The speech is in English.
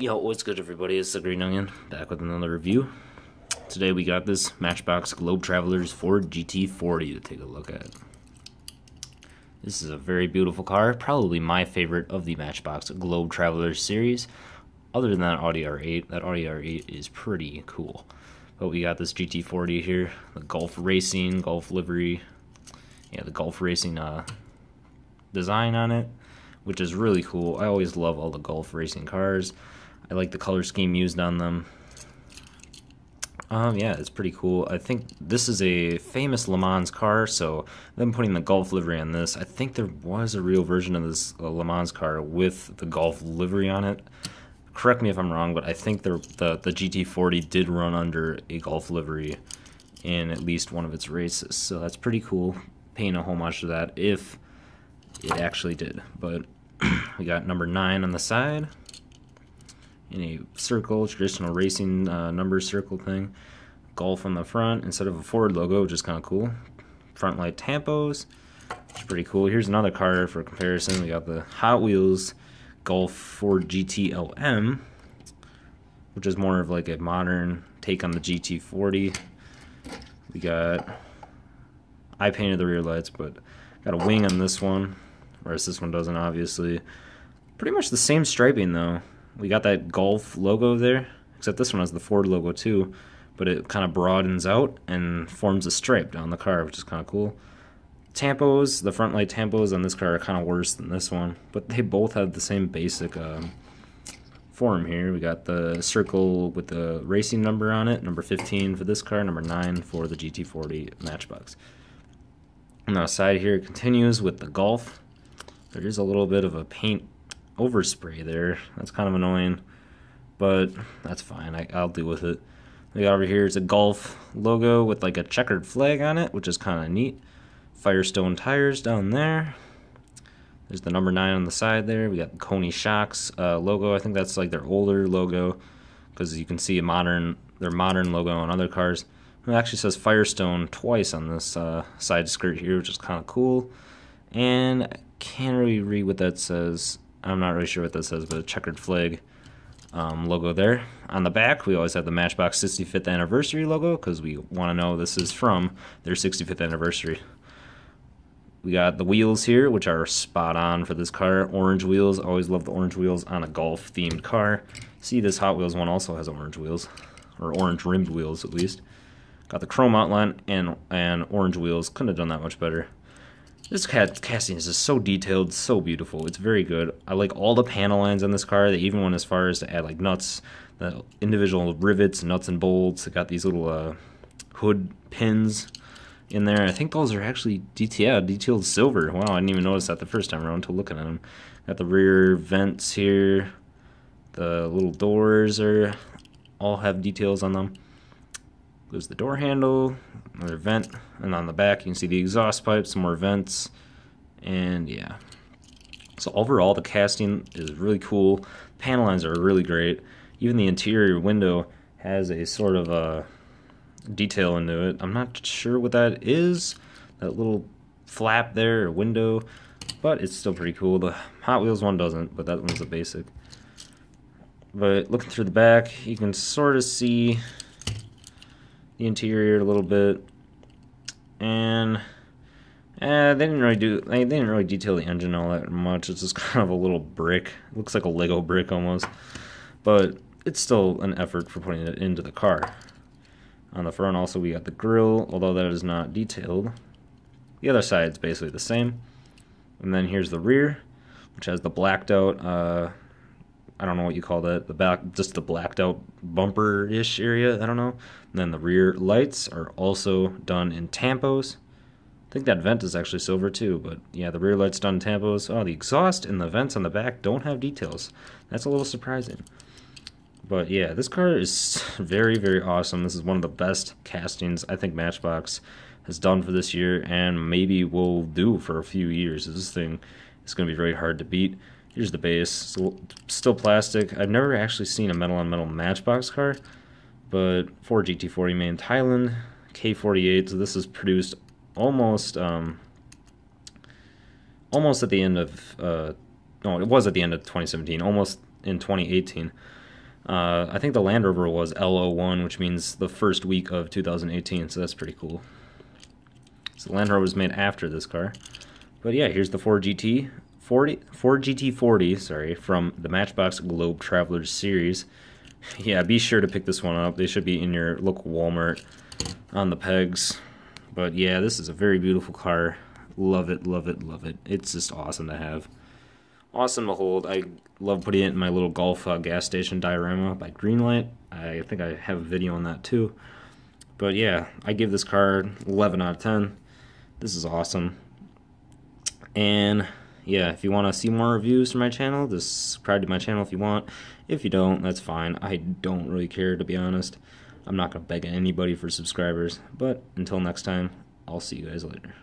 Yo, what's good everybody? It's the Green Onion, back with another review. Today we got this Matchbox Globe Travelers Ford GT40 to take a look at. This is a very beautiful car, probably my favorite of the Matchbox Globe Travelers series. Other than that Audi R8, that Audi R8 is pretty cool. But we got this GT40 here, the Gulf Racing, Gulf livery, yeah, the Gulf Racing uh, design on it, which is really cool. I always love all the Gulf Racing cars. I like the color scheme used on them. Um, yeah, it's pretty cool. I think this is a famous Le Mans car, so them putting the Gulf livery on this, I think there was a real version of this uh, Le Mans car with the Gulf livery on it. Correct me if I'm wrong, but I think the, the, the GT40 did run under a Gulf livery in at least one of its races, so that's pretty cool. Paying a homage to that if it actually did. But we got number 9 on the side in a circle, traditional racing uh, number circle thing. Gulf on the front instead of a Ford logo, which is kind of cool. Front light tampos, which is pretty cool. Here's another car for comparison. We got the Hot Wheels Gulf Ford GTLM, which is more of like a modern take on the GT40. We got, I painted the rear lights, but got a wing on this one, whereas this one doesn't obviously. Pretty much the same striping though we got that Gulf logo there, except this one has the Ford logo too, but it kind of broadens out and forms a stripe down the car, which is kind of cool. Tampos, the front light tampos on this car are kind of worse than this one, but they both have the same basic um, form here. We got the circle with the racing number on it, number 15 for this car, number 9 for the GT40 Matchbox. The side here, continues with the Gulf. There is a little bit of a paint overspray there. That's kind of annoying, but that's fine. I, I'll deal with it. We got over here is a Gulf logo with like a checkered flag on it, which is kind of neat. Firestone tires down there. There's the number nine on the side there. We got the Koni Shocks uh, logo. I think that's like their older logo because you can see a modern their modern logo on other cars. It actually says Firestone twice on this uh, side skirt here, which is kind of cool. And I can't really read what that says. I'm not really sure what that says, but a checkered flag um, logo there. On the back, we always have the Matchbox 65th anniversary logo because we want to know this is from their 65th anniversary. We got the wheels here, which are spot on for this car. Orange wheels. Always love the orange wheels on a Gulf themed car. See, this Hot Wheels one also has orange wheels, or orange rimmed wheels at least. Got the chrome outline and and orange wheels. Couldn't have done that much better. This casting is just so detailed, so beautiful. It's very good. I like all the panel lines on this car. They even went as far as to add like nuts, the individual rivets, nuts and bolts. It got these little uh, hood pins in there. I think those are actually DTL, detailed silver. Wow, I didn't even notice that the first time around until looking at them. Got the rear vents here. The little doors are all have details on them. There's the door handle, another vent, and on the back you can see the exhaust pipe, some more vents, and yeah. So overall the casting is really cool. Panel lines are really great. Even the interior window has a sort of a detail into it. I'm not sure what that is, that little flap there or window, but it's still pretty cool. The Hot Wheels one doesn't, but that one's a basic. But looking through the back, you can sort of see the interior a little bit, and eh, they didn't really do they, didn't really detail the engine all that much. It's just kind of a little brick. It looks like a Lego brick almost, but it's still an effort for putting it into the car. On the front also we got the grill, although that is not detailed. The other side is basically the same. And then here's the rear, which has the blacked out uh, I don't know what you call that, the back, just the blacked out bumper ish area. I don't know. And then the rear lights are also done in tampos. I think that vent is actually silver too, but yeah, the rear lights done in tampos. Oh, the exhaust and the vents on the back don't have details. That's a little surprising. But yeah, this car is very, very awesome. This is one of the best castings I think Matchbox has done for this year and maybe will do for a few years. This thing is going to be very hard to beat. Here's the base. still plastic. I've never actually seen a metal on metal Matchbox car, but Ford GT40 made in Thailand, K48. So this is produced almost um, almost at the end of uh, no, it was at the end of 2017, almost in 2018. Uh, I think the Land Rover was LO1, which means the first week of 2018, so that's pretty cool. So the Land Rover was made after this car. But yeah, here's the Ford GT 40, Ford GT40, sorry, from the Matchbox Globe Travelers series. Yeah, be sure to pick this one up. They should be in your local Walmart on the pegs. But yeah, this is a very beautiful car. Love it, love it, love it. It's just awesome to have. Awesome to hold. I love putting it in my little Gulf uh, gas station diorama by Greenlight. I think I have a video on that too. But yeah, I give this car 11 out of 10. This is awesome. And yeah, if you want to see more reviews from my channel, just subscribe to my channel if you want. If you don't, that's fine. I don't really care, to be honest. I'm not going to beg anybody for subscribers. But until next time, I'll see you guys later.